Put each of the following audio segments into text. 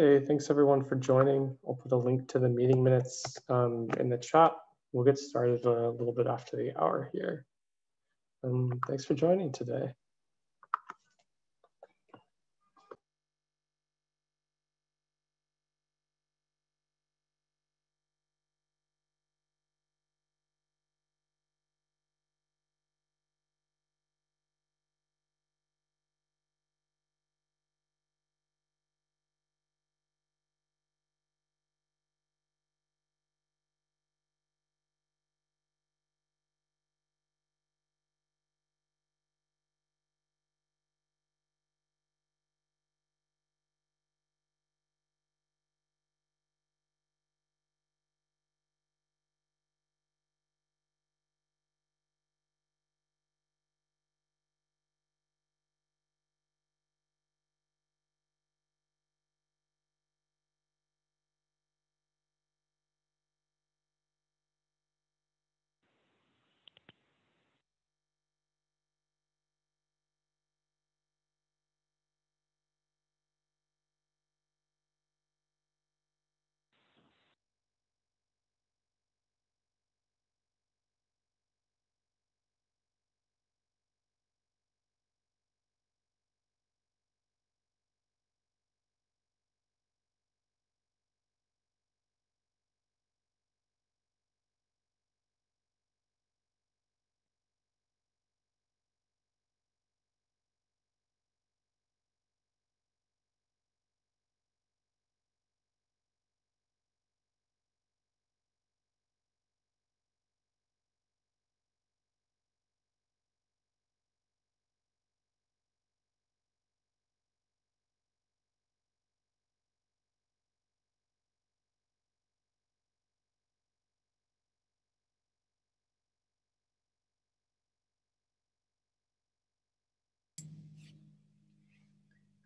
Hey, thanks everyone for joining. I'll put a link to the meeting minutes um, in the chat. We'll get started a little bit after the hour here. Um, thanks for joining today.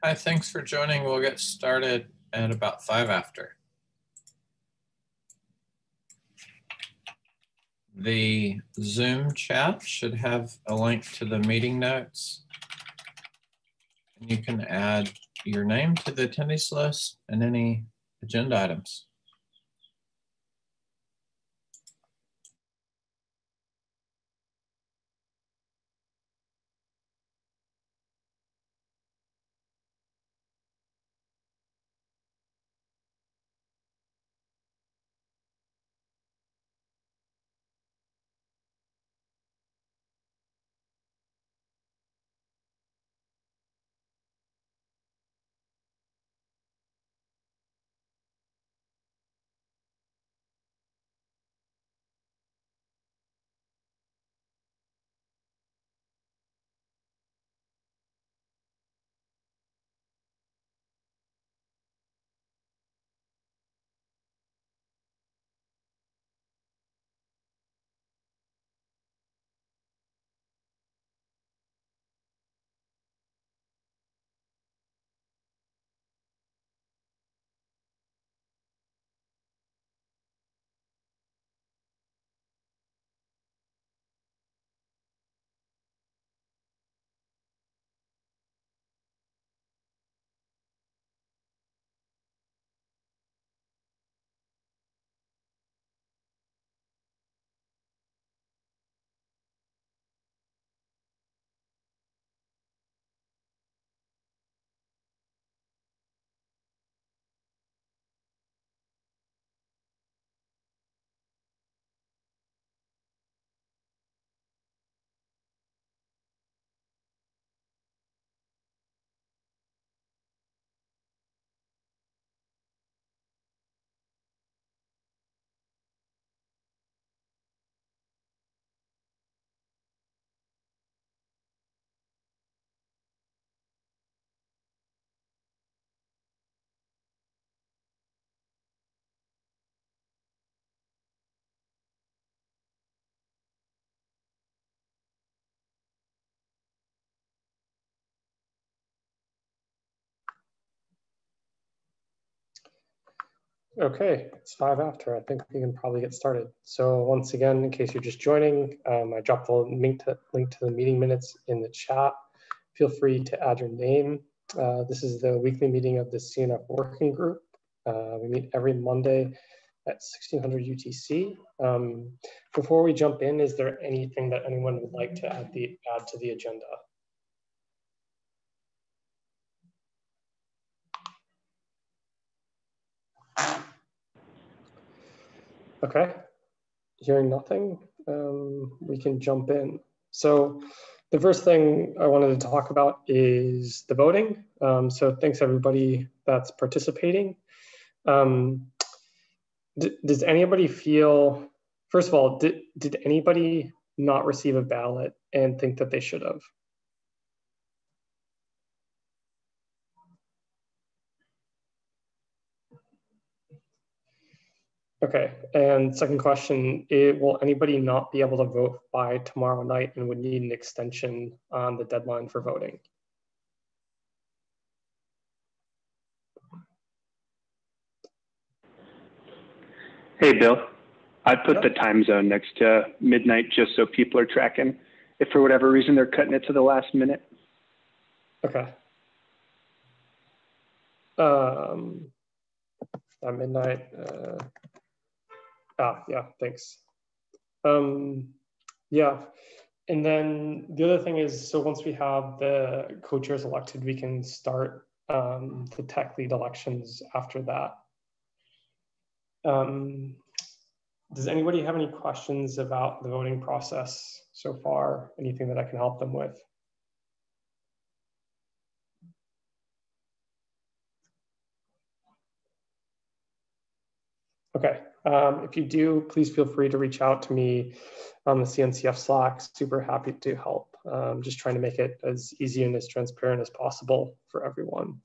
Hi, thanks for joining. We'll get started at about five after. The Zoom chat should have a link to the meeting notes. And you can add your name to the attendees list and any agenda items. Okay, it's five after. I think we can probably get started. So once again, in case you're just joining, um, I dropped the link to, link to the meeting minutes in the chat. Feel free to add your name Uh, this is the weekly meeting of the CNF Working Group. Uh, we meet every Monday at 1600 UTC. Um, before we jump in, is there anything that anyone would like to add, the, add to the agenda? Okay, hearing nothing, um, we can jump in. So the first thing I wanted to talk about is the voting. Um, so thanks everybody that's participating. Um, does anybody feel, first of all, did, did anybody not receive a ballot and think that they should have? Okay, and second question, it, will anybody not be able to vote by tomorrow night and would need an extension on the deadline for voting? Hey, Bill. I put the time zone next to midnight just so people are tracking. If for whatever reason they're cutting it to the last minute. Okay. Um, at midnight. Uh, ah, yeah, thanks. Um, yeah. And then the other thing is, so once we have the co-chairs elected, we can start um, the tech lead elections after that. Um, does anybody have any questions about the voting process so far? Anything that I can help them with? Okay, um, if you do, please feel free to reach out to me on the CNCF Slack. Super happy to help. Um, just trying to make it as easy and as transparent as possible for everyone.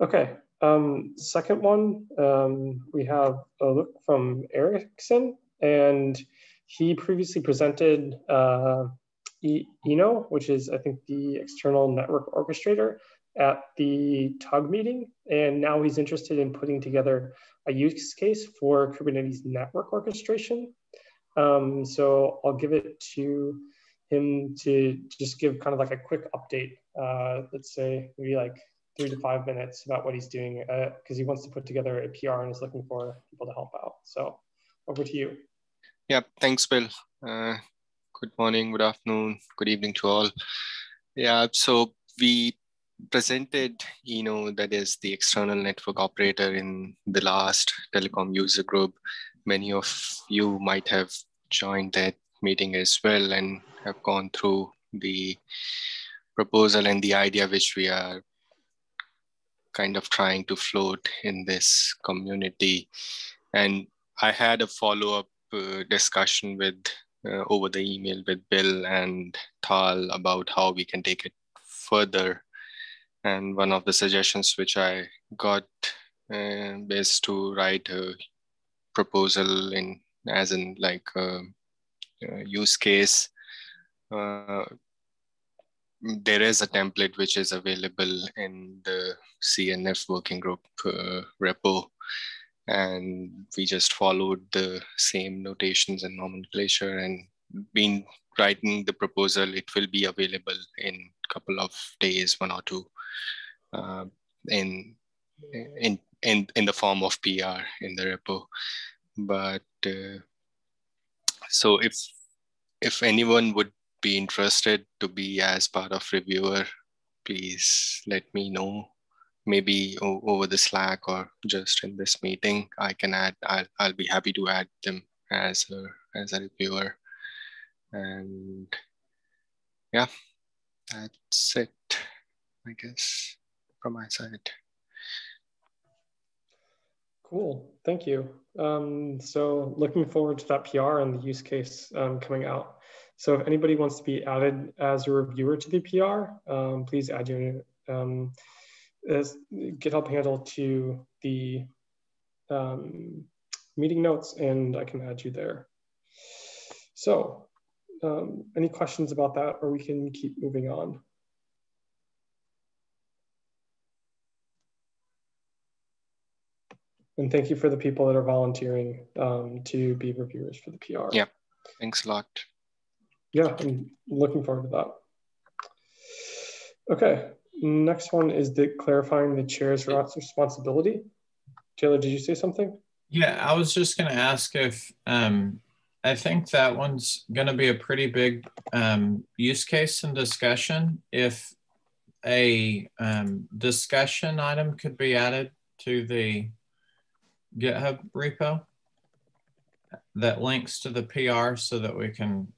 Okay, um, second one, um, we have a look from Ericsson, and he previously presented uh, Eno, which is, I think, the external network orchestrator at the TUG meeting. And now he's interested in putting together a use case for Kubernetes network orchestration. Um, so I'll give it to him to just give kind of like a quick update. Uh, let's say maybe like three to five minutes about what he's doing because uh, he wants to put together a PR and is looking for people to help out. So over to you. Yeah, thanks, Bill. Uh, good morning, good afternoon, good evening to all. Yeah, so we presented, you know, that is the external network operator in the last telecom user group. Many of you might have joined that meeting as well and have gone through the proposal and the idea which we are kind of trying to float in this community. And I had a follow up uh, discussion with uh, over the email with Bill and Tal about how we can take it further. And one of the suggestions which I got uh, is to write a proposal in as in like a, a use case uh, there is a template which is available in the CNF working group uh, repo. And we just followed the same notations and nomenclature and been writing the proposal. It will be available in a couple of days, one or two, uh, in, in, in, in the form of PR in the repo. But uh, so if if anyone would be interested to be as part of reviewer, please let me know. Maybe over the Slack or just in this meeting, I can add. I'll, I'll be happy to add them as a as a reviewer. And yeah, that's it. I guess from my side. Cool, thank you. Um, so looking forward to that PR and the use case um, coming out. So if anybody wants to be added as a reviewer to the PR, um, please add your um, GitHub handle to the um, meeting notes and I can add you there. So um, any questions about that or we can keep moving on. And thank you for the people that are volunteering um, to be reviewers for the PR. Yeah, thanks a lot yeah, I'm looking forward to that. Okay, next one is the clarifying the chair's responsibility. Taylor, did you say something? Yeah, I was just going to ask if um, I think that one's going to be a pretty big um, use case and discussion. If a um, discussion item could be added to the GitHub repo that links to the PR so that we can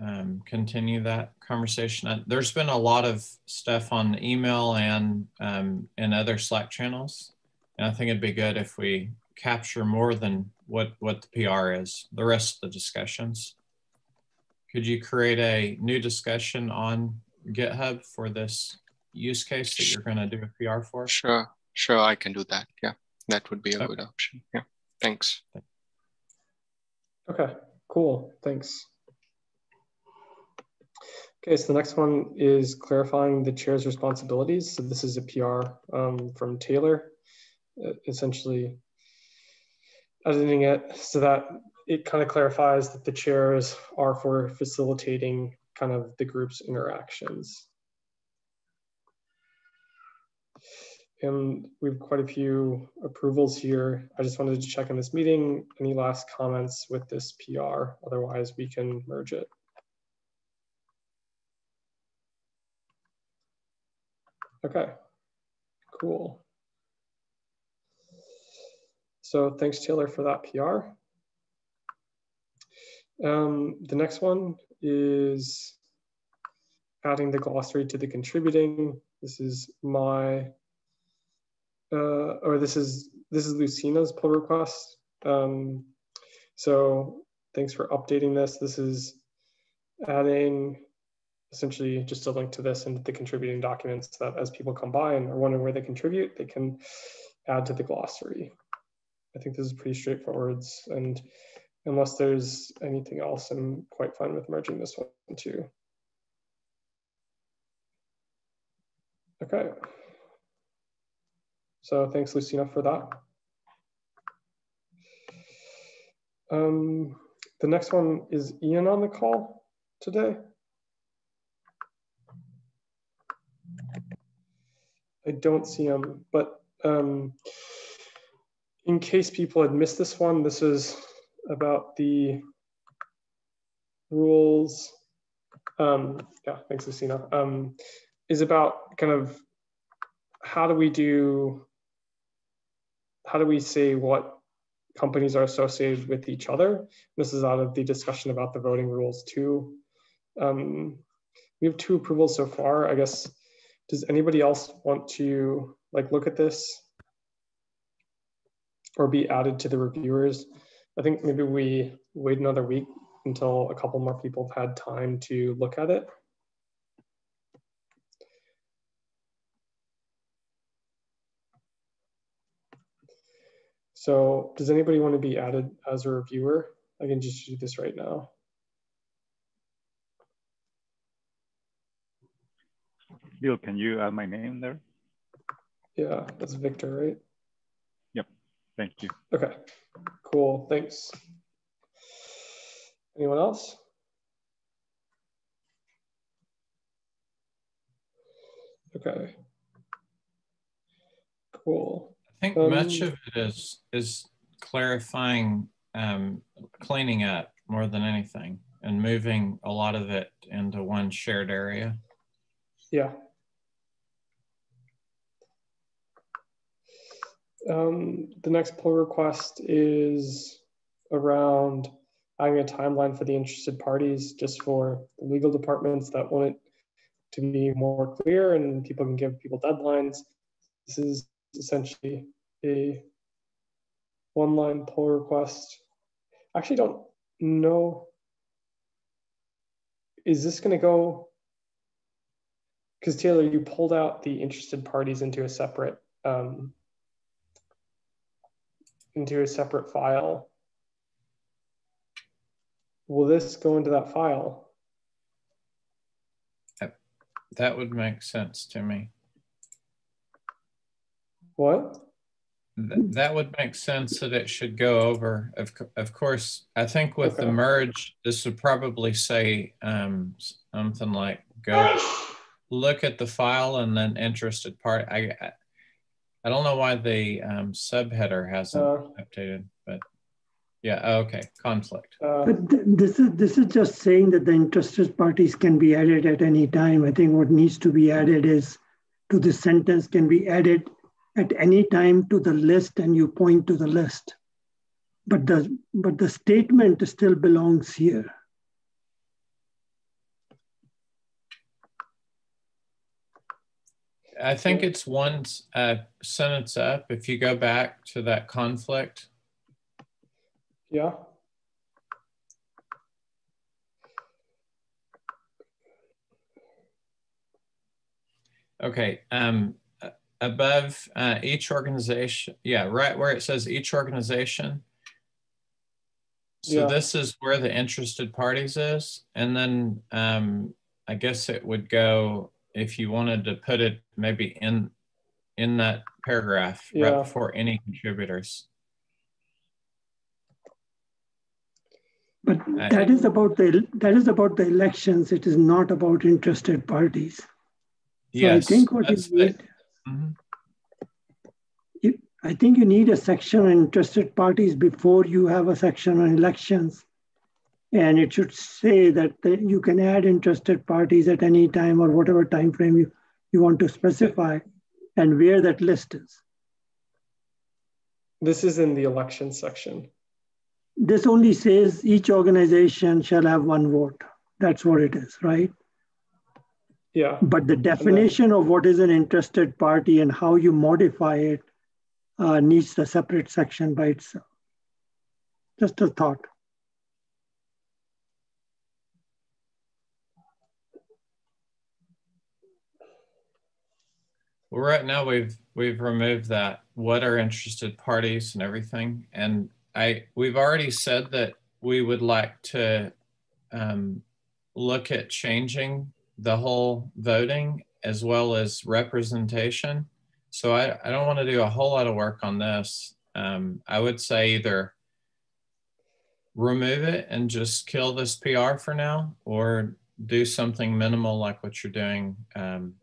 um, continue that conversation. Uh, there's been a lot of stuff on email and um, in other Slack channels. And I think it'd be good if we capture more than what, what the PR is, the rest of the discussions. Could you create a new discussion on GitHub for this use case that you're going to do a PR for? Sure, sure, I can do that. Yeah, that would be a okay. good option. Yeah, thanks. Okay, cool. Thanks. Okay, so the next one is clarifying the chair's responsibilities. So this is a PR um, from Taylor, uh, essentially editing it so that it kind of clarifies that the chairs are for facilitating kind of the group's interactions. And we have quite a few approvals here. I just wanted to check in this meeting. Any last comments with this PR? Otherwise, we can merge it. Okay, cool. So thanks, Taylor, for that PR. Um, the next one is adding the glossary to the contributing. This is my, uh, or this is this is Lucina's pull request. Um, so thanks for updating this. This is adding essentially just a link to this and the contributing documents that as people come by and are wondering where they contribute, they can add to the glossary. I think this is pretty straightforward. And unless there's anything else, I'm quite fine with merging this one too. Okay. So thanks, Lucina, for that. Um, the next one is Ian on the call today. I don't see him, but um, in case people had missed this one, this is about the rules. Um, yeah, thanks, Lucina. Um, is about kind of how do we do, how do we see what companies are associated with each other? This is out of the discussion about the voting rules too. Um, we have two approvals so far. I guess does anybody else want to like look at this or be added to the reviewers? I think maybe we wait another week until a couple more people have had time to look at it. So does anybody want to be added as a reviewer? I can just do this right now. Bill, can you add my name there? Yeah, that's Victor, right? Yep, thank you. Okay, cool, thanks. Anyone else? Okay. Cool. I think um, much of it is is clarifying, um, cleaning up more than anything, and moving a lot of it into one shared area. Yeah. Um, the next pull request is around having a timeline for the interested parties just for the legal departments that want it to be more clear and people can give people deadlines. This is essentially a one line pull request. I actually don't know. Is this going to go because Taylor, you pulled out the interested parties into a separate um, into a separate file. Will this go into that file? That would make sense to me. What? Th that would make sense that it should go over. Of, of course, I think with okay. the merge, this would probably say um, something like go look at the file and then interested part. I I don't know why the um, subheader hasn't uh, updated, but yeah, oh, okay, conflict. Uh, but th this is this is just saying that the interested parties can be added at any time. I think what needs to be added is to the sentence can be added at any time to the list, and you point to the list. But the but the statement still belongs here. I think it's one uh, sentence up. If you go back to that conflict. Yeah. Okay. Um, above uh, each organization, yeah, right where it says each organization. So yeah. this is where the interested parties is. And then um, I guess it would go if you wanted to put it maybe in in that paragraph yeah. right before any contributors. But that is about the that is about the elections. It is not about interested parties. So yes, I think what is need, mm -hmm. you, I think you need a section on interested parties before you have a section on elections and it should say that you can add interested parties at any time or whatever time frame you, you want to specify and where that list is. This is in the election section. This only says each organization shall have one vote. That's what it is, right? Yeah. But the definition then, of what is an interested party and how you modify it uh, needs a separate section by itself. Just a thought. Well, right now we've we've removed that what are interested parties and everything, and I we've already said that we would like to um, look at changing the whole voting as well as representation. So I, I don't want to do a whole lot of work on this. Um, I would say either remove it and just kill this PR for now, or do something minimal like what you're doing um,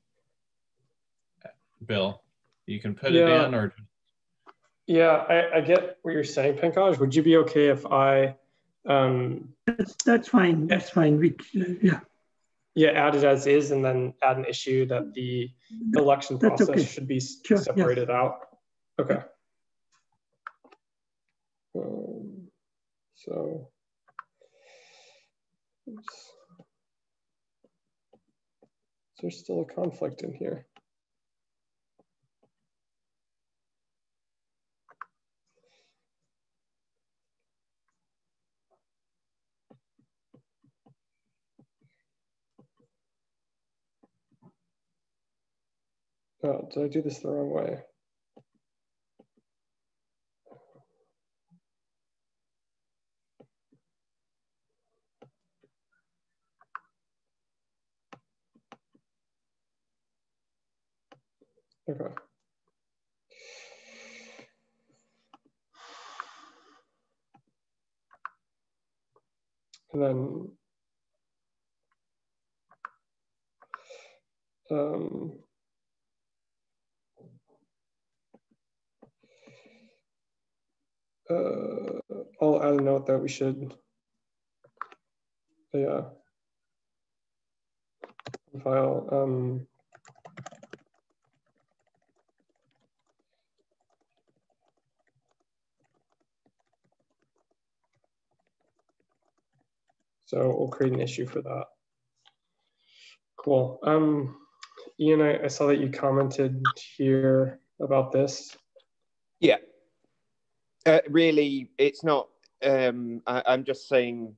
Bill? You can put yeah. it in or. Yeah, I, I get what you're saying, Pankaj. Would you be okay if I? Um, that's that's fine. That's fine. We yeah. Yeah, add it as is, and then add an issue that the election that's process okay. should be sure, separated yeah. out. Okay. Um, so. Oops. Is there still a conflict in here? Oh, did I do this the wrong way? Okay. And then um, uh, I'll add a note that we should, yeah, file. Um, so we'll create an issue for that. Cool. Um, Ian, I, I saw that you commented here about this. Yeah, uh, really, it's not. Um, I, am just saying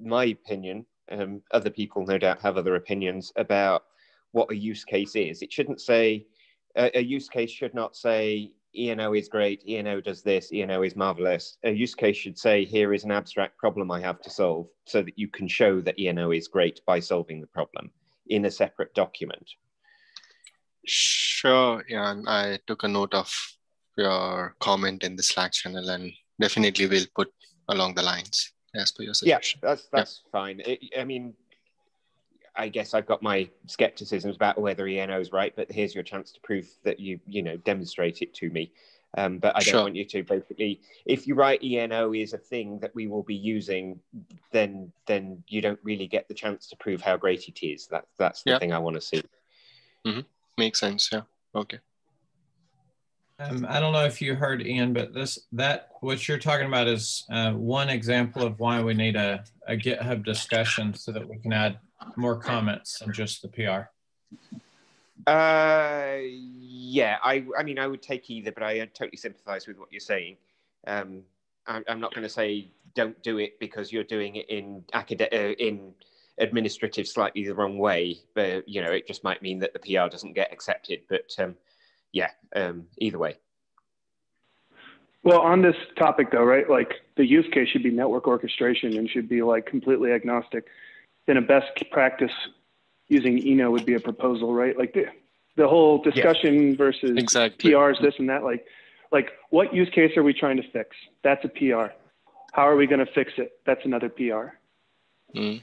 my opinion. Um, other people, no doubt, have other opinions about what a use case is. It shouldn't say a use case should not say ENO is great, ENO does this, ENO is marvelous. A use case should say here is an abstract problem I have to solve, so that you can show that ENO is great by solving the problem in a separate document. Sure, yeah, I took a note of your comment in the Slack channel, and definitely we'll put along the lines as per your suggestion. Yeah, that's that's yeah. fine. It, I mean, I guess I've got my skepticisms about whether ENO is right, but here's your chance to prove that you, you know, demonstrate it to me. Um, but I don't Sure. want you to basically, if you write ENO is a thing that we will be using, then then you don't really get the chance to prove how great it is. That that's the Yeah. thing I want to see. Makes sense. Yeah. Okay. Um, I don't know if you heard Ian, but this that what you're talking about is uh, one example of why we need a, a GitHub discussion so that we can add more comments than just the PR. Uh, yeah, I, I mean, I would take either, but I totally sympathise with what you're saying. Um, I'm, I'm not going to say don't do it because you're doing it in acad- uh, in administrative slightly the wrong way, but you know, it just might mean that the PR doesn't get accepted. But um, yeah, um, either way. Well, on this topic though, right? Like the use case should be network orchestration and should be like completely agnostic. Then a best practice using Eno would be a proposal, right? Like the, the whole discussion versus Exactly. PRs, this and that. Like, like what use case are we trying to fix? That's a PR. How are we going to fix it? That's another PR. Mm.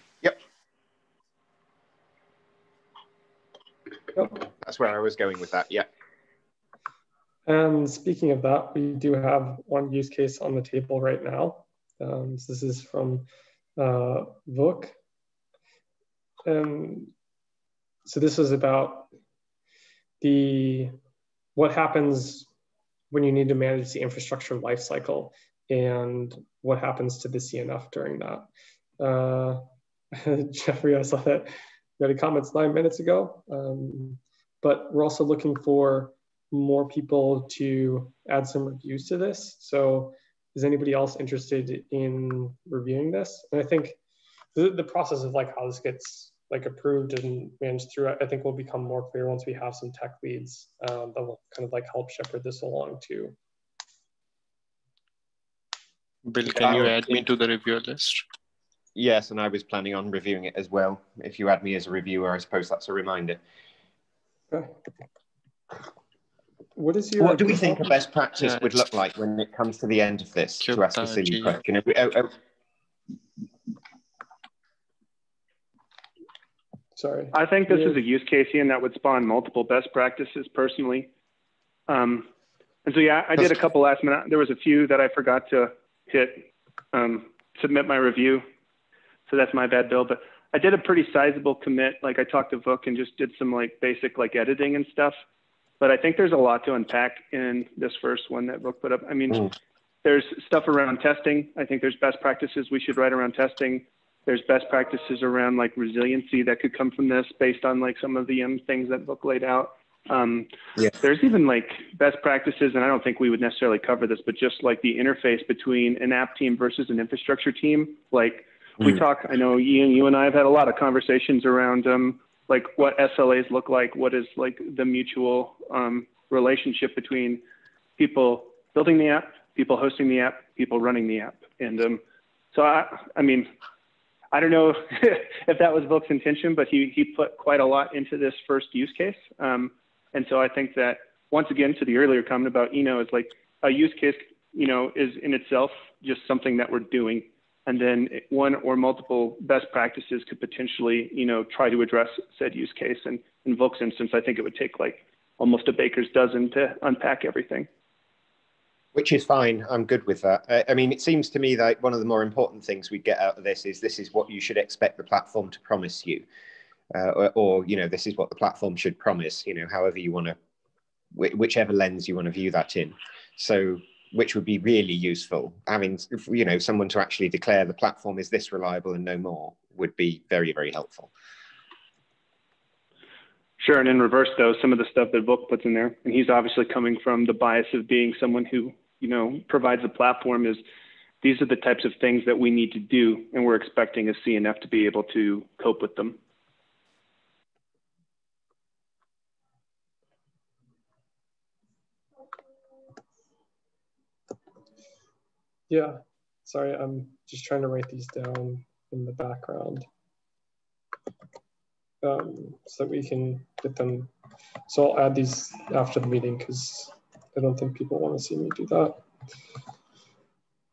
That's where I was going with that. Yeah. And speaking of that, we do have one use case on the table right now. Um, so this is from uh, Vuk. Um, so this is about the what happens when you need to manage the infrastructure lifecycle and what happens to the CNF during that. Uh, Jeffrey, I saw that you had a comments nine minutes ago, um, but we're also looking for more people to add some reviews to this. So is anybody else interested in reviewing this? And I think the, the process of like how this gets like approved and managed through, I think will become more clear once we have some tech leads um, that will kind of like help shepherd this along too. Bill, can you add me to the reviewer list? Yes, and I was planning on reviewing it as well. If you add me as a reviewer, I suppose that's a reminder. Okay. What is your? What do we think a best practice Yeah, would look like when it comes to the end of this? To ask a silly question. We- oh, oh, Sorry. I think this Yeah. is a use case, Ian, that would spawn multiple best practices personally. Um, and so, yeah, I did a couple last minute. There was a few that I forgot to hit um, submit my review. So that's my bad, Bill. But I did a pretty sizable commit. Like I talked to Vuk and just did some like basic like editing and stuff. But I think there's a lot to unpack in this first one that Vuk put up. I mean, Mm. there's stuff around testing. I think there's best practices we should write around testing there's best practices around like resiliency that could come from this based on like some of the um, things that Vuk laid out. Um, Yeah. There's even like best practices, and I don't think we would necessarily cover this, but just like the interface between an app team versus an infrastructure team. Like we Mm. talk, I know Ian, you and I have had a lot of conversations around um, like what SLAs look like, what is like the mutual um, relationship between people building the app, people hosting the app, people running the app, and um, so I, I mean, I don't know if that was Vuk's intention, but he, he put quite a lot into this first use case. Um, and so I think that once again, to the earlier comment about Eno, is like a use case, you know, is in itself just something that we're doing. And then one or multiple best practices could potentially, you know, try to address said use case. And in Vuk's instance, I think it would take like almost a baker's dozen to unpack everything. Which is fine. I'm good with that. I, mean, it seems to me that one of the more important things we get out of this is this is what you should expect the platform to promise you, uh, or, or you know, this is what the platform should promise. You know, however you want to, wh- whichever lens you want to view that in. So, which would be really useful. Having you know someone to actually declare the platform is this reliable and no more would be very very helpful. Sure. And in reverse, though, some of the stuff that Vuk puts in there, and he's obviously coming from the bias of being someone who, you know, provides a platform is these are the types of things that we need to do, and we're expecting a CNF to be able to cope with them. Yeah, sorry, I'm just trying to write these down in the background um, so that we can get them. So I'll add these after the meeting because I don't think people want to see me do that.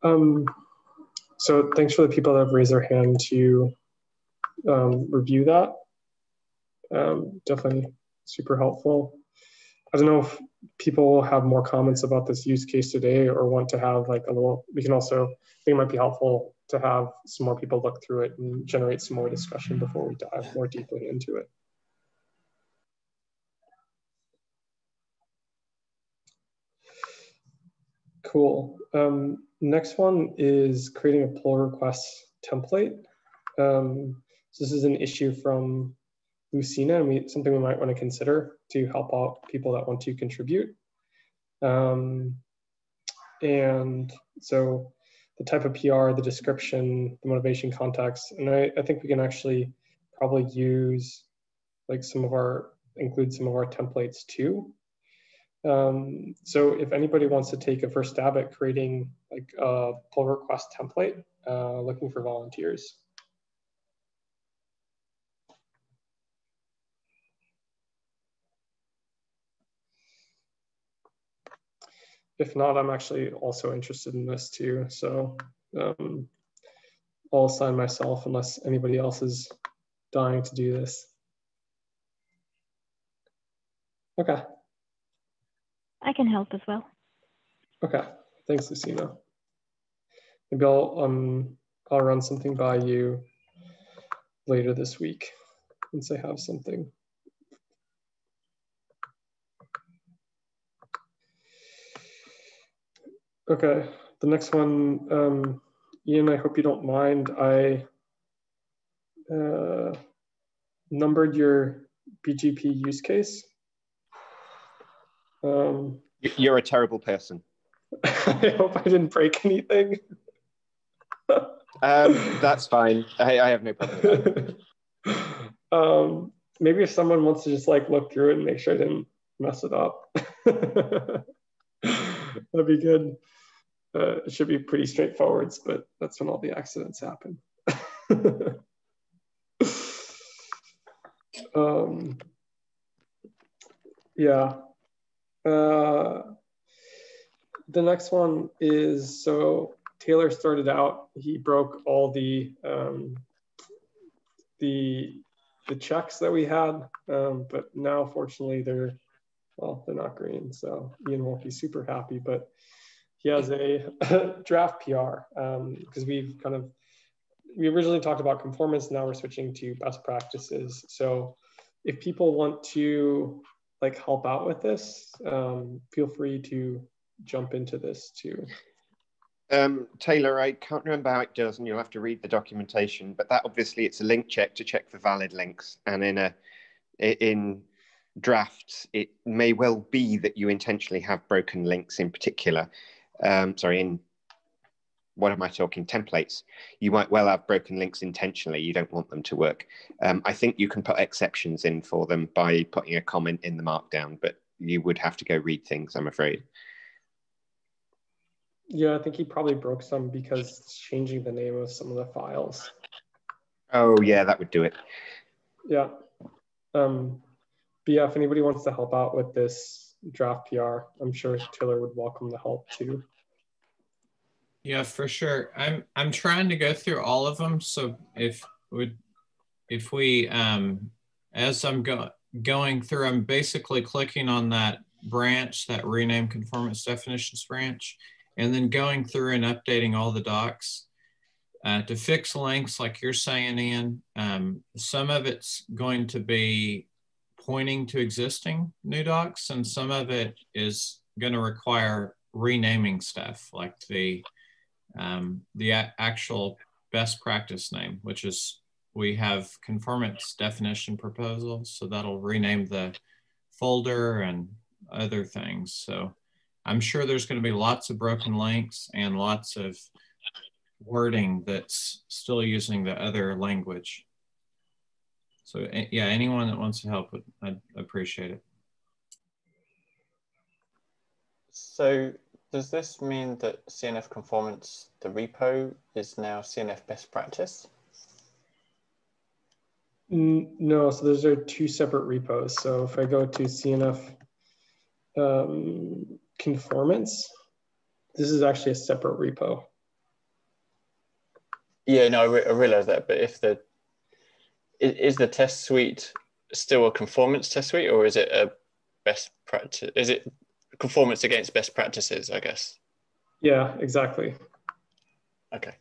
Um, so thanks for the people that have raised their hand to um, review that. um, definitely super helpful. I don't know if people have more comments about this use case today or want to have like a little, we can also, I think it might be helpful to have some more people look through it and generate some more discussion before we dive more deeply into it. Cool. Um, next one is creating a pull request template. Um, so this is an issue from Lucina and we, something we might want to consider to help out people that want to contribute. Um, and so the type of PR, the description, the motivation context, and I, I think we can actually probably use like some of our, include some of our templates too. Um, so if anybody wants to take a first stab at creating like a pull request template, uh, looking for volunteers. If not, I'm actually also interested in this too. So um, I'll assign myself unless anybody else is dying to do this. Okay. I can help as well. Okay, thanks, Lucina. Maybe I'll um I'll run something by you later this week once I have something. Okay, the next one, um, Ian, I hope you don't mind. I uh, numbered your BGP use case. Um, You're a terrible person. I hope I didn't break anything. um, that's fine. I, I, have no problem. um, maybe if someone wants to just like look through it and make sure I didn't mess it up, that'd be good. Uh, it should be pretty straightforward, but that's when all the accidents happen. um, yeah. Uh, the next one is so Taylor started out. He broke all the um, the the checks that we had, um, but now fortunately they're well they're not green. So Ian won't be super happy, but he has a draft PR because um, we've kind of we originally talked about conformance. Now we're switching to best practices. So if people want to like help out with this, um, feel free to jump into this too. Um, Taylor, I can't remember how it does, and you'll have to read the documentation. But that obviously it's a link check to check for valid links, and in a in drafts, it may well be that you intentionally have broken links in particular um, sorry, in what am I talking templates, you might well have broken links intentionally. You don't want them to work. Um, I think you can put exceptions in for them by putting a comment in the markdown, but you would have to go read things, I'm afraid. Yeah, I think he probably broke some because it's changing the name of some of the files. Oh yeah, that would do it. Yeah. Um, but yeah, if anybody wants to help out with this draft PR, I'm sure Taylor would welcome the help too. Yeah, for sure. I'm I'm trying to go through all of them. So if would if we um as I'm go, going through, I'm basically clicking on that branch, that rename conformance definitions branch, and then going through and updating all the docs. Uh, to fix links, like you're saying, Ian, um, some of it's going to be pointing to existing new docs, and some of it is going to require renaming stuff, like the um, the actual best practice name, which is we have conformance definition proposals. So that'll rename the folder and other things. So I'm sure there's going to be lots of broken links and lots of wording that's still using the other language. So yeah, anyone that wants to help, would, I'd appreciate it. So does this mean that CNF conformance, the repo, is now CNF best practice? No, so those are two separate repos. So if I go to CNF um, conformance, this is actually a separate repo. Yeah, no, I, re I realize that. But if the is the test suite still a conformance test suite or is it a best practice? Is it conformance against best practices, I guess? Yeah, exactly. Okay.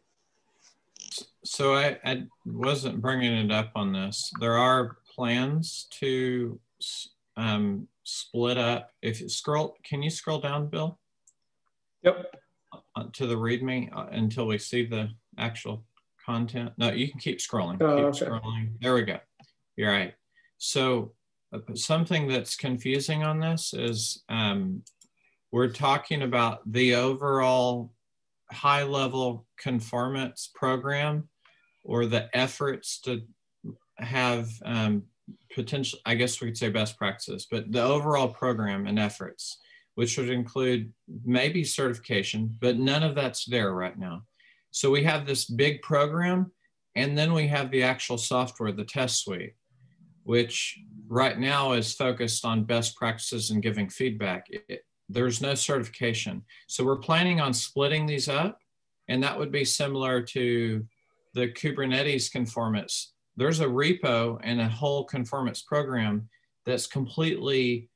So I, I wasn't bringing it up on this. There are plans to um, split up. If you scroll, can you scroll down, Bill? Yep. Uh, to the README uh, until we see the actual content. No, you can keep scrolling. Oh, keep okay. scrolling. There we go. You're right. So uh, something that's confusing on this is um, we're talking about the overall high level conformance program or the efforts to have um, potential, I guess we could say best practices, but the overall program and efforts, which would include maybe certification, but none of that's there right now. So we have this big program, and then we have the actual software, the test suite, which right now is focused on best practices and giving feedback. It, there's no certification. So we're planning on splitting these up, and that would be similar to the Kubernetes conformance. There's a repo and a whole conformance program that's completely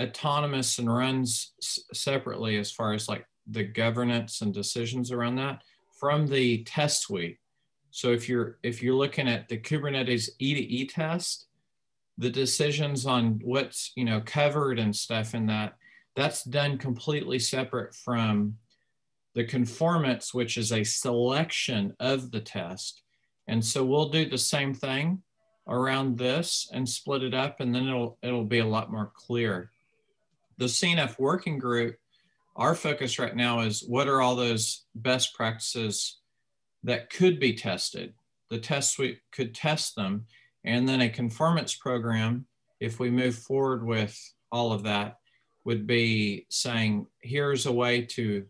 autonomous and runs separately as far as like the governance and decisions around that from the test suite. So if you're if you're looking at the Kubernetes E to E test, the decisions on what's you know covered and stuff in that, that's done completely separate from the conformance, which is a selection of the test. And so we'll do the same thing around this and split it up, and then it'll it'll be a lot more clear. The CNF working group our focus right now is what are all those best practices that could be tested. The test suite could test them. And then a conformance program, if we move forward with all of that, would be saying, here's a way to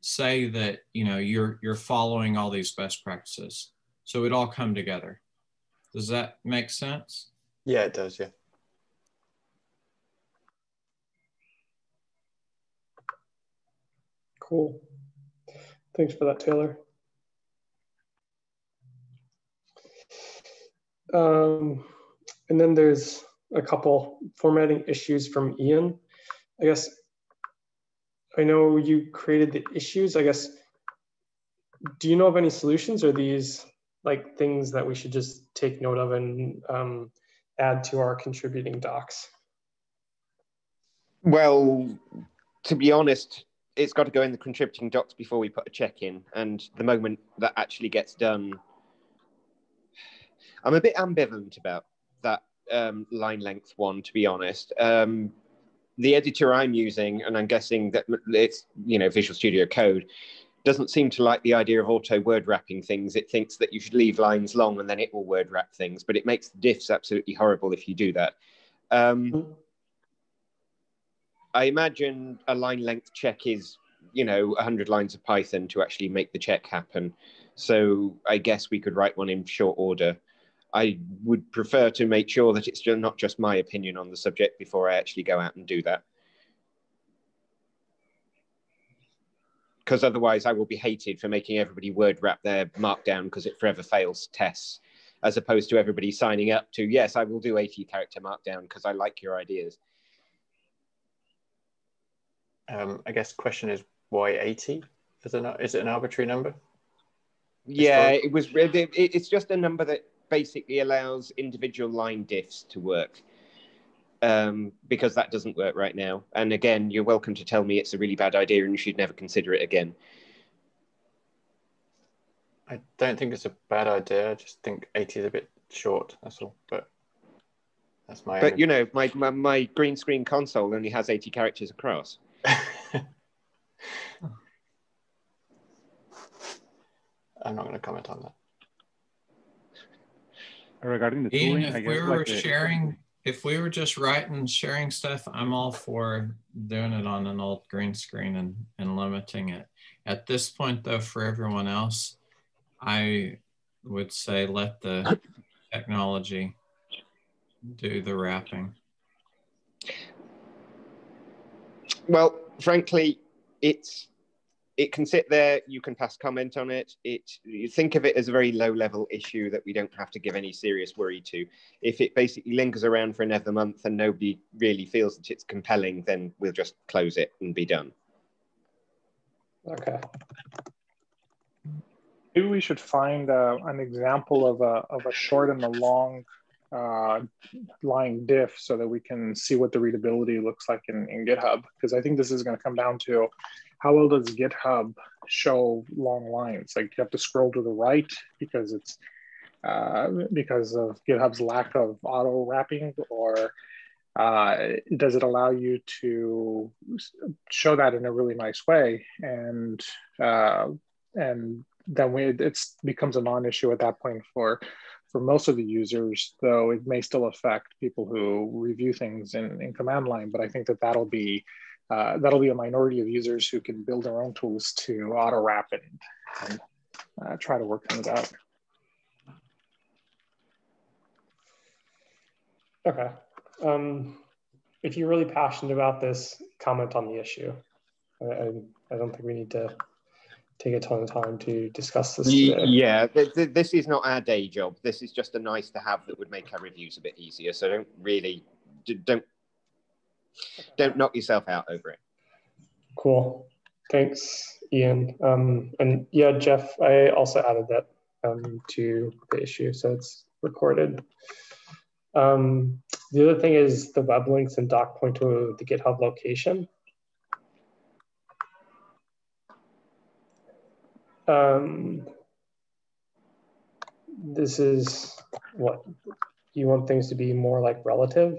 say that you know you're you're following all these best practices. So it all come together. Does that make sense? Yeah, it does, yeah. Cool. Thanks for that, Taylor. Um, and then there's a couple formatting issues from Ian. I guess I know you created the issues. I guess, do you know of any solutions or these like things that we should just take note of and um, add to our contributing docs? Well, to be honest, it's got to go in the contributing docs before we put a check in. And the moment that actually gets done, I'm a bit ambivalent about that um, line length one, to be honest. Um, the editor I'm using, and I'm guessing that it's you know Visual Studio Code, doesn't seem to like the idea of auto word wrapping things. It thinks that you should leave lines long and then it will word wrap things, but it makes the diffs absolutely horrible if you do that. Um, I imagine a line length check is, you know, 100 lines of Python to actually make the check happen. So I guess we could write one in short order. I would prefer to make sure that it's not just my opinion on the subject before I actually go out and do that. Because otherwise I will be hated for making everybody word wrap their markdown because it forever fails tests, as opposed to everybody signing up to, yes, I will do 80 character markdown because I like your ideas. Um, I guess question is why 80? Is it, is it an arbitrary number? Yeah, it was. It's just a number that basically allows individual line diffs to work um, because that doesn't work right now. And again, you're welcome to tell me it's a really bad idea and you should never consider it again. I don't think it's a bad idea. I just think 80 is a bit short. That's all. But that's my. But you know, my, my, my green screen console only has 80 characters across. I'm not going to comment on that. Regarding the Ian, if I we were like the- sharing, if we were just writing, and sharing stuff, I'm all for doing it on an old green screen and, and limiting it. At this point, though, for everyone else, I would say let the technology do the wrapping. Well, frankly, it's it can sit there. You can pass comment on it. It you think of it as a very low level issue that we don't have to give any serious worry to. If it basically lingers around for another month and nobody really feels that it's compelling, then we'll just close it and be done. Okay. Maybe we should find uh, an example of a, of a short and a long uh, line diff so that we can see what the readability looks like in, in GitHub. Because I think this is going to come down to how well does GitHub show long lines? Like you have to scroll to the right because it's uh, because of GitHub's lack of auto wrapping, or uh, does it allow you to show that in a really nice way? And uh, and then we, it becomes a non-issue at that point for for most of the users, though it may still affect people who review things in, in command line. But I think that that'll be uh, that'll be a minority of users who can build their own tools to auto wrap it and uh, try to work things out. Okay. Um, if you're really passionate about this, comment on the issue. I, I, I don't think we need to take a ton of time to discuss this. Today. Yeah, th th this is not our day job. This is just a nice to have that would make our reviews a bit easier. So don't really, don't, don't knock yourself out over it. Cool. Thanks, Ian. Um, and yeah, Jeff, I also added that um, to the issue, so it's recorded. Um, the other thing is the web links and doc point to the GitHub location. Um, this is what you want things to be more like relative.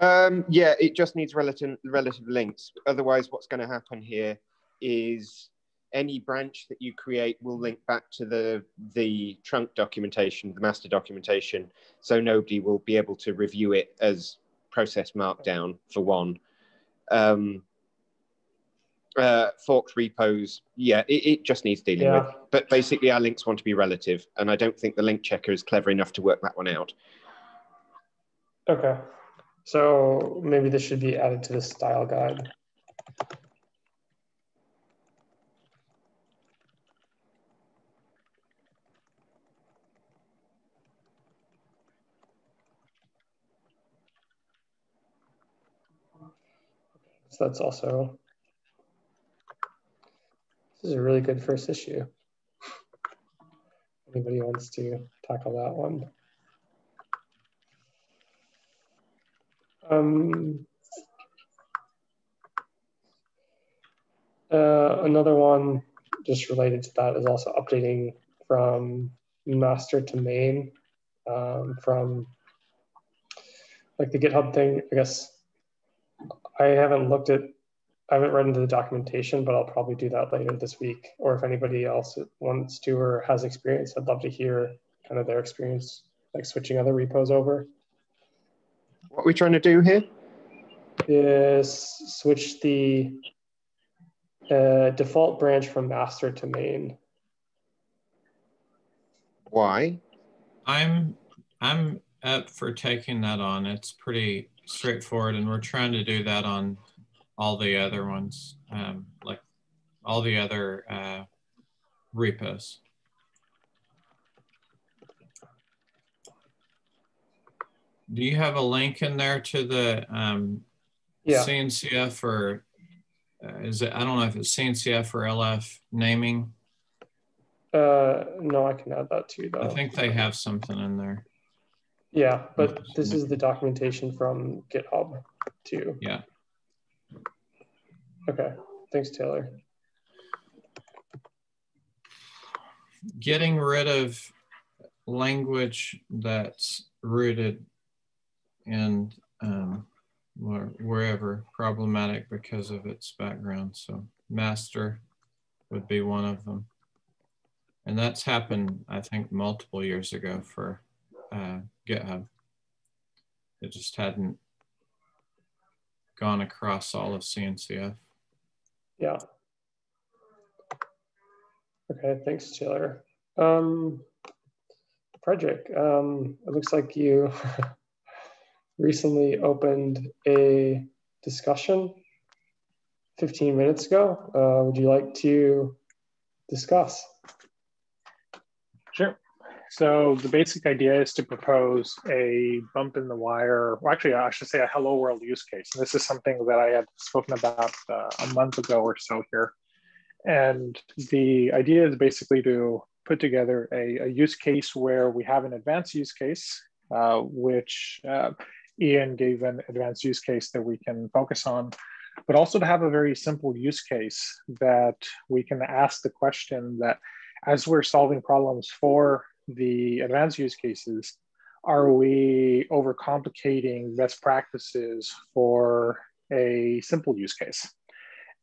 Um, yeah, it just needs relative relative links. Otherwise, what's going to happen here is any branch that you create will link back to the the trunk documentation, the master documentation, so nobody will be able to review it as process markdown for one. Um, uh, forked repos, yeah, it, it just needs dealing yeah. with. But basically, our links want to be relative, and I don't think the link checker is clever enough to work that one out. Okay, so maybe this should be added to the style guide. So that's also, this is a really good first issue. Anybody wants to tackle that one? Um, uh, another one just related to that is also updating from master to main um, from like the GitHub thing, I guess I haven't looked at, I haven't read into the documentation, but I'll probably do that later this week. Or if anybody else wants to or has experience, I'd love to hear kind of their experience, like switching other repos over. What are we trying to do here? Is switch the uh, default branch from master to main. Why? I'm I'm up for taking that on. It's pretty straightforward, and we're trying to do that on all the other ones, um, like all the other uh, repos. Do you have a link in there to the um, yeah. CNCF or uh, is it? I don't know if it's CNCF or LF naming. Uh, no, I can add that too. Though. I think they have something in there. Yeah, but this is the documentation from GitHub too. Yeah. Okay, thanks, Taylor. Getting rid of language that's rooted in um, wherever problematic because of its background. So master would be one of them. And that's happened, I think, multiple years ago for uh, GitHub. It just hadn't gone across all of CNCF. Yeah. Okay, thanks, Taylor. Um, Frederick, um, it looks like you recently opened a discussion 15 minutes ago. Uh, would you like to discuss? So the basic idea is to propose a bump in the wire, well, actually, I should say a hello world use case. And this is something that I had spoken about uh, a month ago or so here. And the idea is basically to put together a, a use case where we have an advanced use case, uh, which uh, Ian gave an advanced use case that we can focus on, but also to have a very simple use case that we can ask the question that as we're solving problems for the advanced use cases, are we overcomplicating best practices for a simple use case?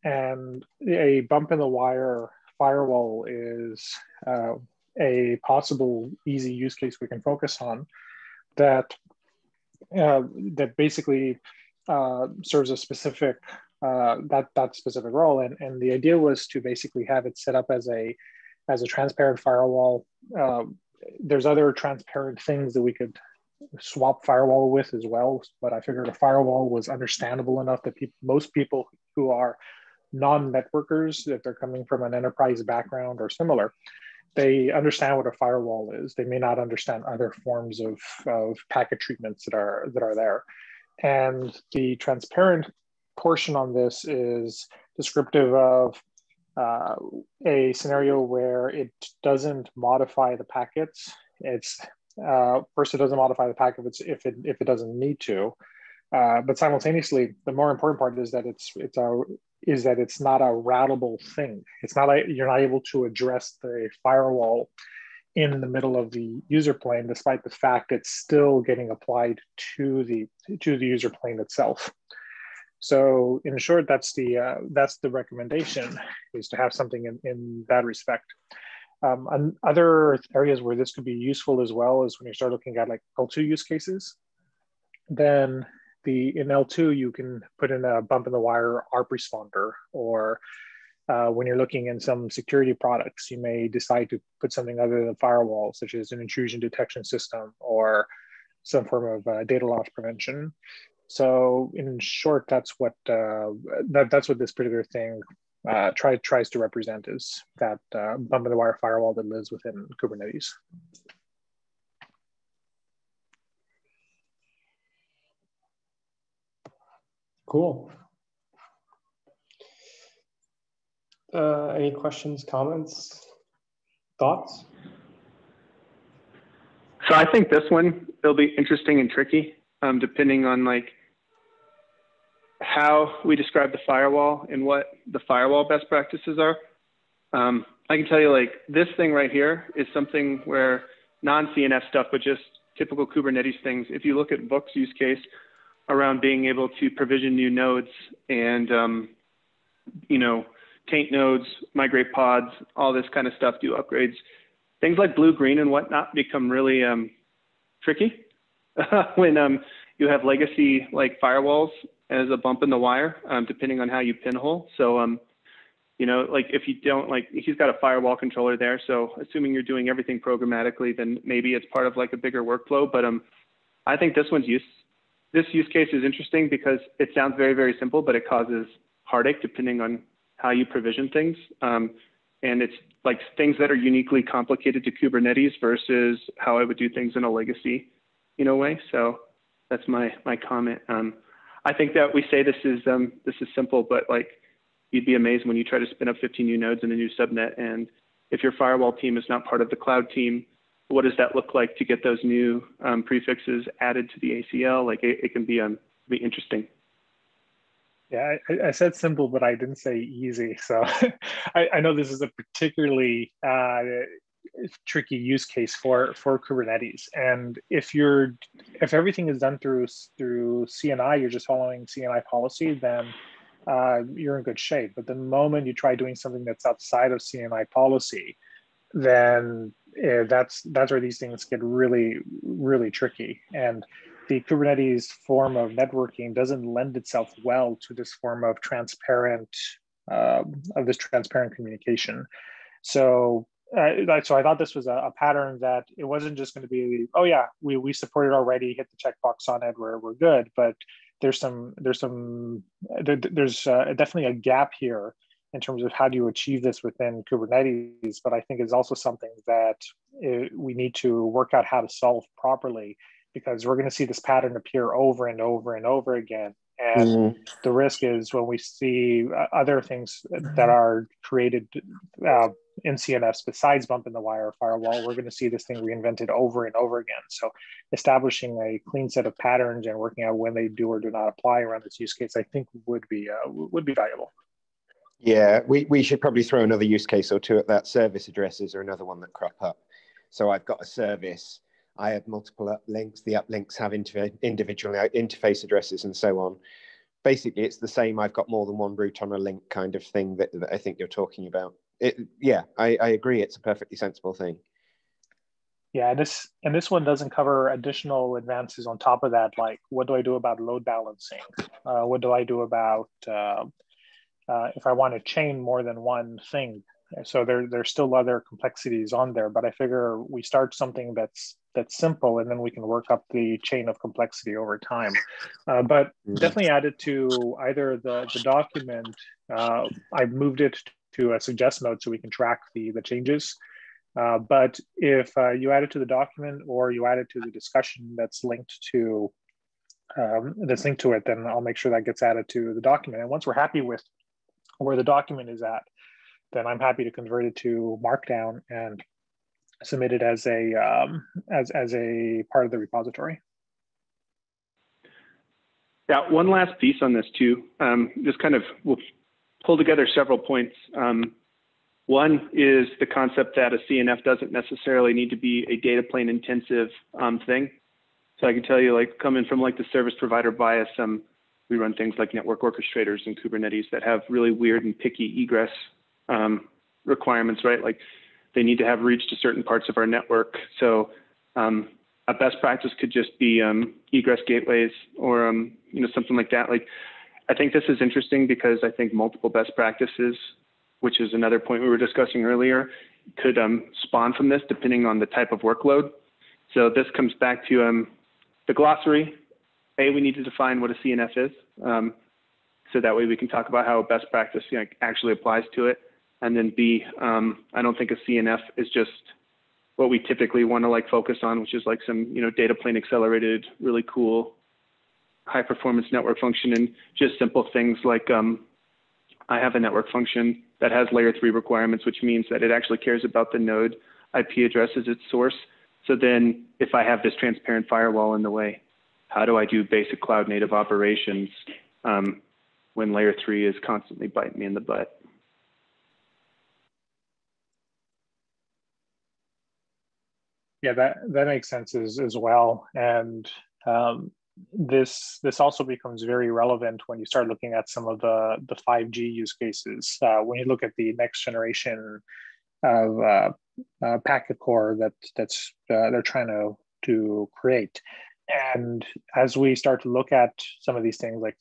And a bump in the wire firewall is uh, a possible easy use case we can focus on that uh, that basically uh, serves a specific uh, that that specific role and, and the idea was to basically have it set up as a as a transparent firewall um, there's other transparent things that we could swap firewall with as well but i figured a firewall was understandable enough that people most people who are non-networkers if they're coming from an enterprise background or similar they understand what a firewall is. They may not understand other forms of, of packet treatments that are that are there. And the transparent portion on this is descriptive of uh, a scenario where it doesn't modify the packets. It's uh, first, it doesn't modify the packet if, it if it doesn't need to. Uh, but simultaneously, the more important part is that it's it's a is that it's not a routable thing. It's not you're not able to address the firewall in the middle of the user plane, despite the fact it's still getting applied to the to the user plane itself. So in short, that's the uh, that's the recommendation is to have something in, in that respect. Um, and other areas where this could be useful as well is when you start looking at like L2 use cases, then the in L2 you can put in a bump in the wire ARP responder or uh, when you're looking in some security products, you may decide to put something other than firewall, such as an intrusion detection system or some form of uh, data loss prevention. So, in short, that's what uh, that, that's what this particular thing uh, try, tries to represent is that uh, bump in the wire firewall that lives within Kubernetes. Cool. Uh, any questions, comments, thoughts? So I think this one it'll be interesting and tricky, um, depending on like how we describe the firewall and what the firewall best practices are. Um, I can tell you like this thing right here is something where non-CNF stuff, but just typical Kubernetes things. If you look at Vuk's use case, around being able to provision new nodes and, um, you know, taint nodes, migrate pods, all this kind of stuff, do upgrades. Things like blue, green, and whatnot become really um, tricky when um, you have legacy like firewalls as a bump in the wire, um, depending on how you pinhole. So, um, you know, like if you don't like, he's got a firewall controller there. So, assuming you're doing everything programmatically, then maybe it's part of like a bigger workflow. But um, I think this one's use this use case is interesting because it sounds very, very simple, but it causes heartache depending on how you provision things. Um, and it's like things that are uniquely complicated to Kubernetes versus how I would do things in a legacy, you know, way. So that's my my comment. Um, I think that we say this is um, this is simple, but like you'd be amazed when you try to spin up 15 new nodes in a new subnet, and if your firewall team is not part of the cloud team, what does that look like to get those new um, prefixes added to the ACL? Like it, it can be um, be interesting. Yeah, I, I, said simple, but I didn't say easy. So I, I, know this is a particularly uh, tricky use case for for Kubernetes. And if you're if everything is done through through CNI, you're just following CNI policy, then uh, you're in good shape. But the moment you try doing something that's outside of CNI policy, then yeah, that's that's where these things get really really tricky and the kubernetes form of networking doesn't lend itself well to this form of transparent uh, of this transparent communication so uh, so I thought this was a, a, pattern that it wasn't just going to be, oh yeah, we we support it already, hit the checkbox on it, we're we're good. But there's some there's some there, there's uh, definitely a gap here in terms of how do you achieve this within Kubernetes. But I think it's also something that it, we need to work out how to solve properly because we're going to see this pattern appear over and over and over again and mm-hmm. the risk is when we see uh, other things that are created uh, in CNFs besides bump in the wire firewall, we're going to see this thing reinvented over and over again. So establishing a clean set of patterns and working out when they do or do not apply around this use case, I think would be uh, would be valuable. Yeah, we, we should probably throw another use case or two at that. Service addresses are another one that crop up. So I've got a service I have multiple uplinks. The uplinks have individual interface addresses and so on. Basically, it's the same. I've got more than one route on a link kind of thing that, that I think you're talking about. It, yeah, I, I agree. It's a perfectly sensible thing. Yeah, this and this one doesn't cover additional advances on top of that. Like, what do I do about load balancing? Uh, what do I do about uh, uh, if I want to chain more than one thing? So there, there's still other complexities on there. But I figure we start something that's that's simple and then we can work up the chain of complexity over time uh, but mm-hmm. definitely added to either the, the document uh, i've moved it to a suggest mode so we can track the, the changes uh, but if uh, you add it to the document or you add it to the discussion that's linked to um, that's linked to it then i'll make sure that gets added to the document and once we're happy with where the document is at then i'm happy to convert it to markdown and submit it as a um, as as a part of the repository. Yeah, one last piece on this too. Um, just kind of we'll pull together several points. Um, one is the concept that a CNF doesn't necessarily need to be a data plane intensive um, thing. So I can tell you, like coming from like the service provider bias, um, we run things like network orchestrators and Kubernetes that have really weird and picky egress um, requirements, right? Like they need to have reach to certain parts of our network. So um, a best practice could just be um, egress gateways or you know something like that. Like I think this is interesting because I think multiple best practices, which is another point we were discussing earlier, could um, spawn from this depending on the type of workload. So this comes back to um, the glossary. A, we need to define what a CNF is. Um, so that way we can talk about how a best practice you know, actually applies to it. And then B, um, I don't think a CNF is just what we typically want to like focus on, which is like some, you know, data plane accelerated, really cool high performance network function and just simple things like um, I have a network function that has layer three requirements, which means that it actually cares about the node IP address as its source. So then if I have this transparent firewall in the way, how do I do basic cloud native operations um, when layer three is constantly biting me in the butt? Yeah, that that makes sense as, as well. And um, this this also becomes very relevant when you start looking at some of the the 5G use cases. Uh, when you look at the next generation of uh, uh, packet core that that's uh, they're trying to to create. And as we start to look at some of these things, like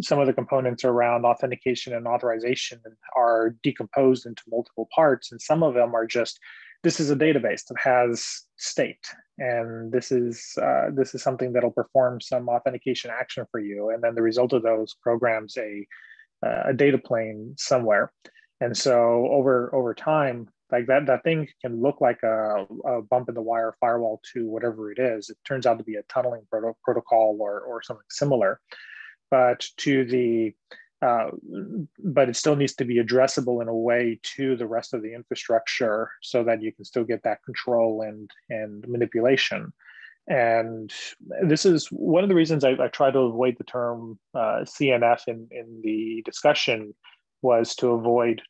some of the components around authentication and authorization are decomposed into multiple parts, and some of them are just this is a database that has state and this is uh, this is something that'll perform some authentication action for you and then the result of those programs a uh, a data plane somewhere. And so over over time like that that thing can look like a, a bump in the wire firewall to whatever it is. It turns out to be a tunneling proto- protocol or or something similar. But to the uh, but it still needs to be addressable in a way to the rest of the infrastructure so that you can still get that control and and manipulation and this is one of the reasons I, I try to avoid the term uh, CNF in, in the discussion was to avoid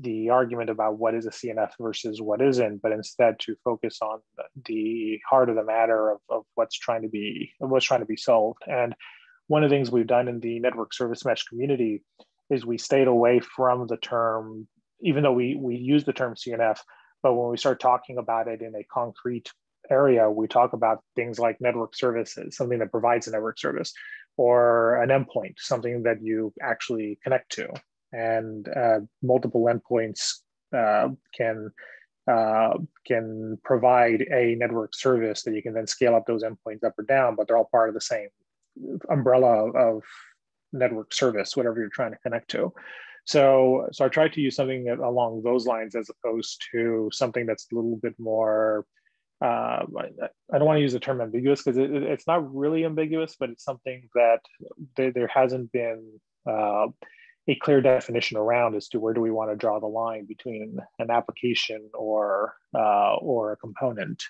the argument about what is a CNF versus what isn't, but instead to focus on the heart of the matter of, of what's trying to be what's trying to be solved. And one of the things we've done in the network service mesh community is we stayed away from the term, even though we, we use the term CNF, but when we start talking about it in a concrete area, we talk about things like network services, something that provides a network service, or an endpoint, something that you actually connect to. And uh, multiple endpoints uh, can uh, can provide a network service that you can then scale up those endpoints up or down, but they're all part of the same umbrella of network service, whatever you're trying to connect to. So, so I tried to use something that, along those lines as opposed to something that's a little bit more. Uh, I don't want to use the term ambiguous because it, it's not really ambiguous, but it's something that there, there hasn't been uh, a clear definition around as to where do we want to draw the line between an application or uh, or a component.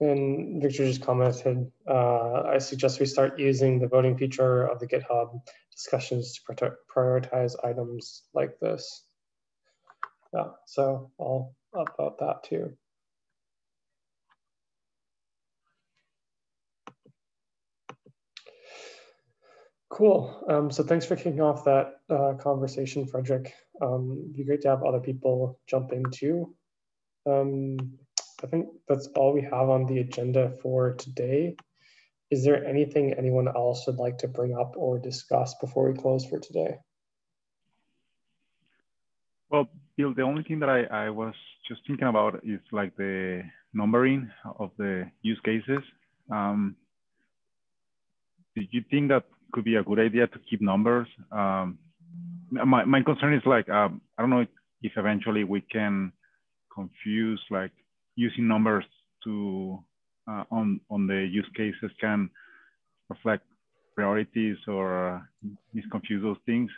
And Victor just commented, uh, I suggest we start using the voting feature of the GitHub discussions to prioritize items like this. Yeah, so I'll about that too. Cool. Um, so thanks for kicking off that uh, conversation, Frederick. Um, it'd be great to have other people jump in too. Um, I think that's all we have on the agenda for today. Is there anything anyone else would like to bring up or discuss before we close for today? Well, Bill, the only thing that I, I was just thinking about is like the numbering of the use cases. Um, did you think that could be a good idea to keep numbers? Um, my, my concern is like, um, I don't know if eventually we can confuse like using numbers to uh, on on the use cases can reflect priorities or uh, misconfuse those things.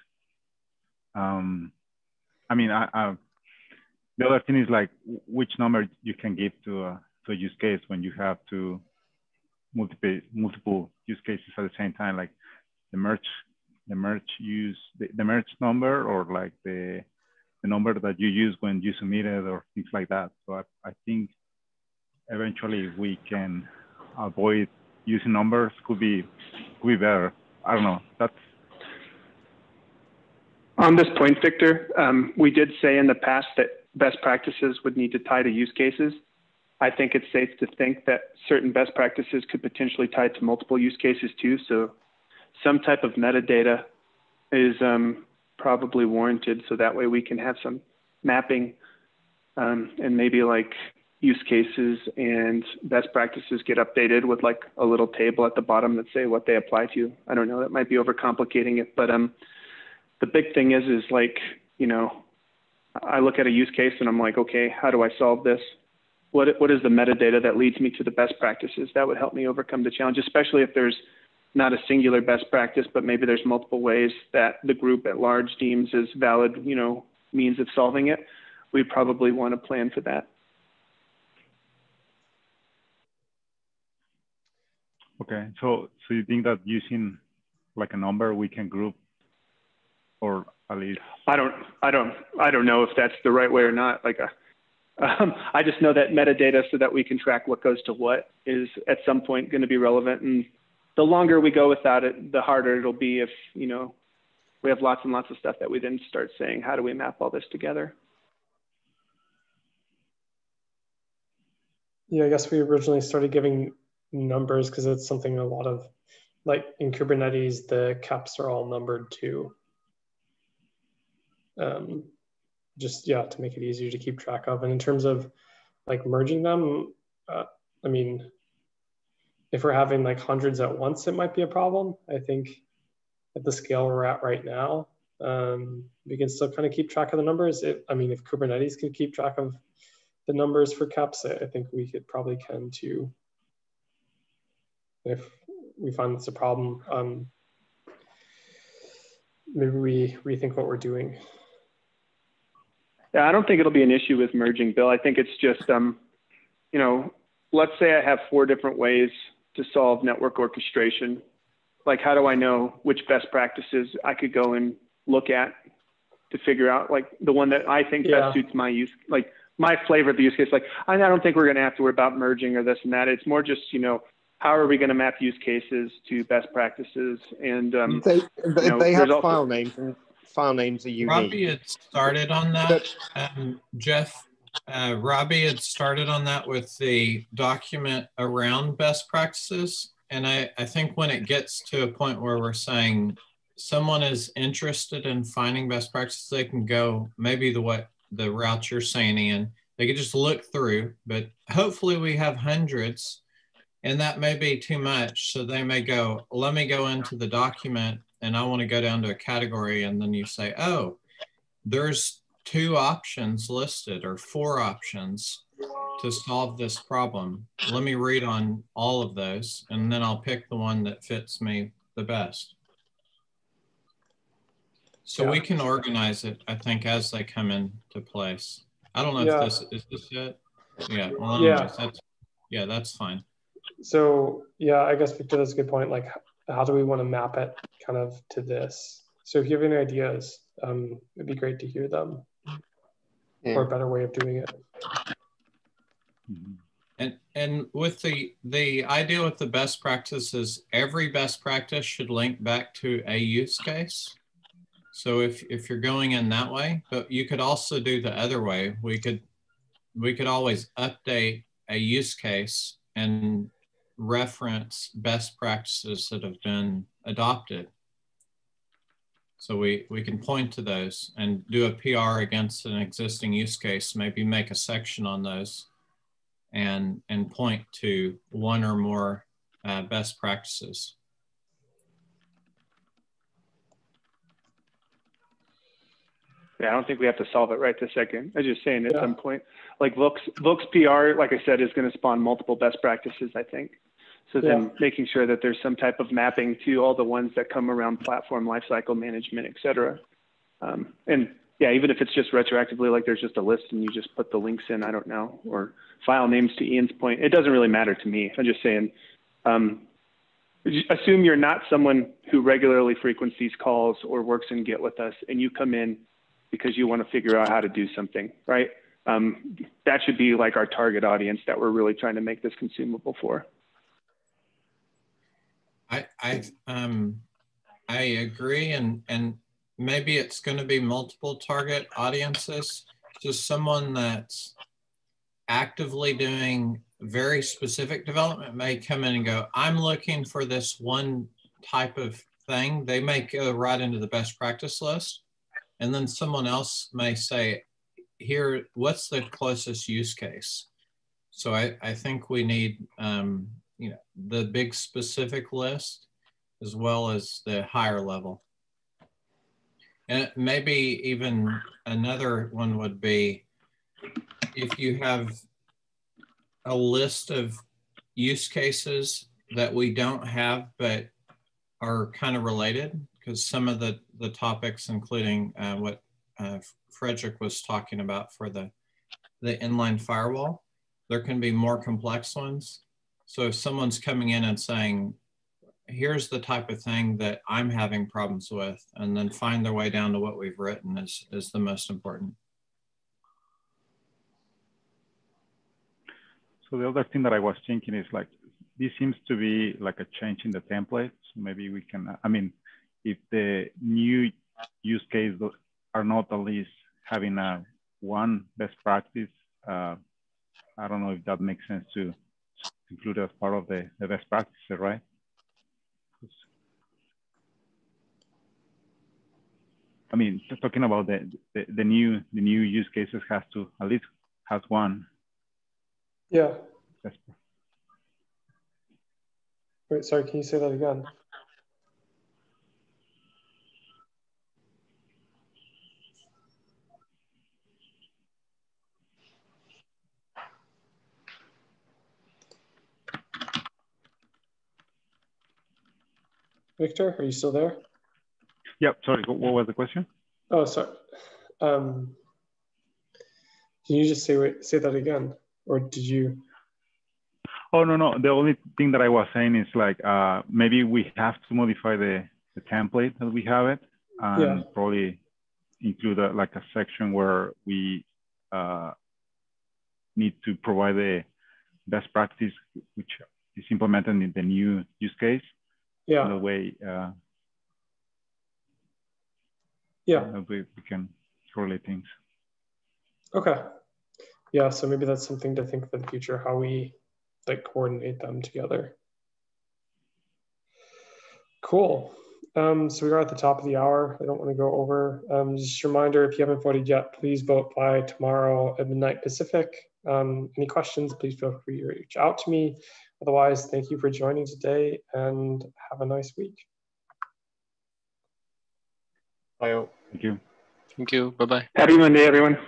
Um, I mean, I, I, the other thing is like which number you can give to a, to a use case when you have to multiple multiple use cases at the same time, like the merge the merge use the, the merge number or like the the number that you use when you submit it or things like that. So I, I think eventually we can avoid using numbers could be could be better. I don't know. That's on this point, Victor. Um, we did say in the past that best practices would need to tie to use cases. I think it's safe to think that certain best practices could potentially tie to multiple use cases too. So some type of metadata is um, probably warranted so that way we can have some mapping um, and maybe like use cases and best practices get updated with like a little table at the bottom that say what they apply to. I don't know, that might be overcomplicating it, but um, the big thing is, is like, you know, I look at a use case and I'm like, okay, how do I solve this? What, what is the metadata that leads me to the best practices? That would help me overcome the challenge, especially if there's not a singular best practice, but maybe there's multiple ways that the group at large deems as valid, you know, means of solving it. We probably want to plan for that. Okay, so so you think that using like a number we can group, or at least I don't I don't I don't know if that's the right way or not. Like a, um, I just know that metadata so that we can track what goes to what is at some point going to be relevant, and the longer we go without it, the harder it'll be if, you know, we have lots and lots of stuff that we then start saying, how do we map all this together? Yeah, I guess we originally started giving numbers because it's something a lot of, like in Kubernetes, the KEPs are all numbered too. Um, just, yeah, to make it easier to keep track of. And in terms of like merging them, uh, I mean, if we're having like hundreds at once, it might be a problem. I think at the scale we're at right now, um, we can still kind of keep track of the numbers. It, I mean, if Kubernetes can keep track of the numbers for KEPs, I think we could probably can too. If we find that's a problem, um, maybe we rethink what we're doing. Yeah, I don't think it'll be an issue with merging, Bill. I think it's just, um, you know, let's say I have four different ways to solve network orchestration? Like, how do I know which best practices I could go and look at to figure out like the one that I think yeah. best suits my use, like my flavor of the use case? Like, I don't think we're going to have to worry about merging or this and that. It's more just, you know, how are we going to map use cases to best practices? And um, they, they, you know, they have file names and file names are unique. Robbie had started on that. Um, Jeff, uh, Robbie had started on that with the document around best practices. And I, I think when it gets to a point where we're saying someone is interested in finding best practices, they can go maybe the what the route you're saying, in. They could just look through, but hopefully we have hundreds and that may be too much. So they may go, let me go into the document and I want to go down to a category. And then you say, oh, there's two options listed or four options to solve this problem. Let me read on all of those and then I'll pick the one that fits me the best. So yeah. we can organize it, I think, as they come into place. I don't know yeah. if this is this it. Yeah. Well, yeah. That's, yeah, that's fine. So yeah, I guess Victor, that's a good point. Like, how do we want to map it kind of to this? So if you have any ideas, um, it'd be great to hear them, yeah. or a better way of doing it. Mm-hmm. And and with the the idea with the best practices, every best practice should link back to a use case. So if if you're going in that way, but you could also do the other way. We could we could always update a use case and reference best practices that have been adopted. So we, we can point to those and do a PR against an existing use case, maybe make a section on those and, and point to one or more uh, best practices. Yeah, I don't think we have to solve it right this second. I'm just saying at yeah. some point, like Vuk's, Vuk's PR, like I said, is going to spawn multiple best practices, I think. So then making sure that there's some type of mapping to all the ones that come around platform lifecycle management, et cetera. Um, and yeah, even if it's just retroactively, like there's just a list and you just put the links in, I don't know, or file names to Ian's point, it doesn't really matter to me. I'm just saying, um, assume you're not someone who regularly frequents these calls or works in Git with us and you come in because you want to figure out how to do something, right? Um, that should be like our target audience that we're really trying to make this consumable for. I I um I agree, and and maybe it's going to be multiple target audiences. Just someone that's actively doing very specific development may come in and go, I'm looking for this one type of thing. They may go right into the best practice list. And then someone else may say, here, what's the closest use case? So I, I think we need um, you know, the big specific list as well as the higher level. And maybe even another one would be if you have a list of use cases that we don't have but are kind of related because some of the, the topics, including uh, what uh, Frederick was talking about for the, the inline firewall, there can be more complex ones so if someone's coming in and saying, here's the type of thing that I'm having problems with, and then find their way down to what we've written is, is the most important. So the other thing that I was thinking is like, this seems to be like a change in the template. So maybe we can, I mean, if the new use case are not at least having a one best practice, uh, I don't know if that makes sense to included as part of the, the best practices, right? I mean, talking about the, the, the, new the new use cases has to at least has one. Yeah. Wait, sorry, can you say that again? Victor, are you still there? Yep, sorry, what was the question? Oh, sorry. Um, can you just say, say that again? Or did you? Oh, no, no. The only thing that I was saying is like, uh, maybe we have to modify the, the template that we have it and yeah. probably include a, like a section where we uh, need to provide the best practice, which is implemented in the new use case yeah. in a way. Uh, Yeah. we, we can correlate things. Okay. Yeah, so maybe that's something to think for the future, how we like coordinate them together. Cool. Um, so we are at the top of the hour. I don't want to go over. Um, just a reminder, if you haven't voted yet, please vote by tomorrow at midnight Pacific. Um, any questions, please feel free to reach out to me. Otherwise, thank you for joining today and have a nice week. Bye. Thank you. Thank you. Bye-bye. Happy Monday, everyone.